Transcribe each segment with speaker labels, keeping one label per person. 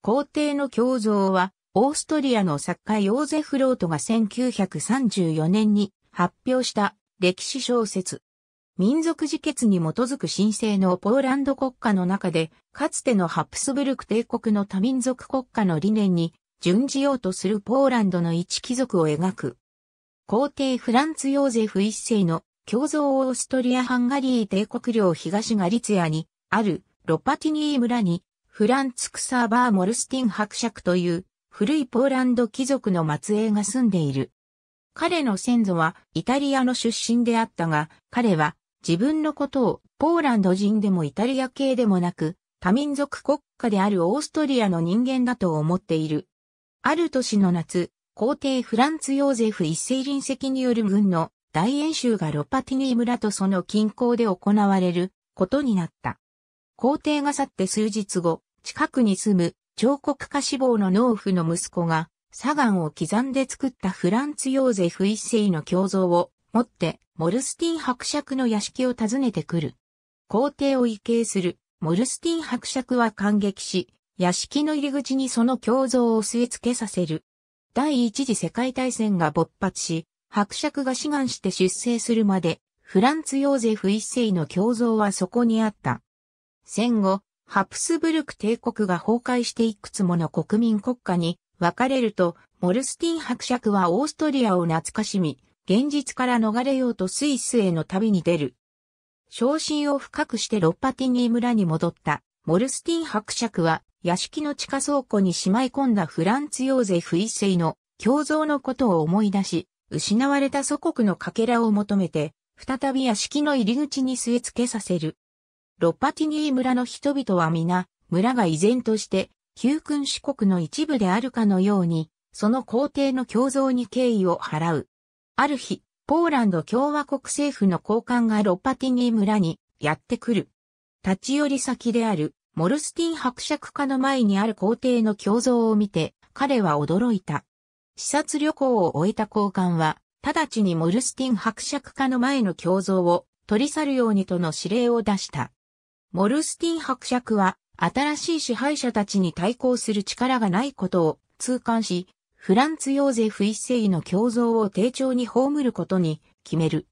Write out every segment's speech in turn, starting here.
Speaker 1: 皇帝の胸像は、オーストリアの作家ヨーゼフ・ロートが1934年に発表した歴史小説。民族自決に基づく神聖のポーランド国家の中で、かつてのハプスブルク帝国の多民族国家の理念に準じようとするポーランドの一貴族を描く。皇帝フランツ・ヨーゼフ一世の共造オーストリア・ハンガリー帝国領東ガリツヤにあるロパティニー村にフランツクサーバー・モルスティン伯爵という古いポーランド貴族の末裔が住んでいる。彼の先祖はイタリアの出身であったが、彼は自分のことをポーランド人でもイタリア系でもなく多民族国家であるオーストリアの人間だと思っている。ある年の夏、皇帝フランツ・ヨーゼフ一世臨席による軍の大演習がロパティニー村とその近郊で行われることになった。皇帝が去って数日後、近くに住む彫刻家志望の農夫の息子が、砂岩を刻んで作ったフランツ・ヨーゼフ一世の胸像を持って、モルスティン伯爵の屋敷を訪ねてくる。皇帝を畏敬する、モルスティン伯爵は感激し、屋敷の入り口にその胸像を据え付けさせる。第一次世界大戦が勃発し、伯爵が志願して出征するまで、フランツ・ヨーゼフ一世の胸像はそこにあった。戦後、ハプスブルク帝国が崩壊していくつもの国民国家に分かれると、モルスティン伯爵はオーストリアを懐かしみ、現実から逃れようとスイスへの旅に出る。昇進を深くしてロッパティニー村に戻ったモルスティン伯爵は屋敷の地下倉庫にしまい込んだフランツ・ヨーゼフ一世の胸像のことを思い出し、失われた祖国のかけらを求めて、再び屋敷の入り口に据え付けさせる。ロパティニー村の人々は皆、村が依然として、旧君主国の一部であるかのように、その皇帝の胸像に敬意を払う。ある日、ポーランド共和国政府の高官がロパティニー村にやってくる。立ち寄り先であるモルスティン伯爵家の前にある皇帝の胸像を見て、彼は驚いた。視察旅行を終えた高官は、直ちにモルスティン伯爵家の前の胸像を取り去るようにとの指令を出した。モルスティン伯爵は新しい支配者たちに対抗する力がないことを痛感し、フランツ・ヨーゼフ一世の胸像を丁重に葬ることに決める。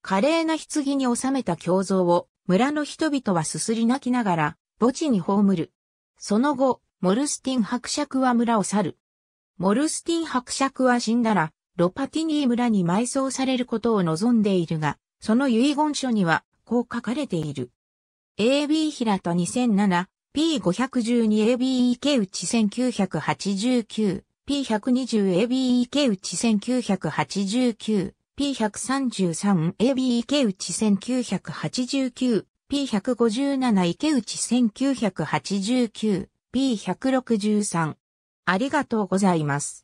Speaker 1: 華麗な棺に収めた胸像を村の人々はすすり泣きながら墓地に葬る。その後、モルスティン伯爵は村を去る。モルスティン伯爵は死んだら、ロパティニー村に埋葬されることを望んでいるが、その遺言書にはこう書かれている。AB 平田2007、P512AB 池内1989、P120AB 池内1989、P133AB 池内1989、P157 池内1989、P163。ありがとうございます。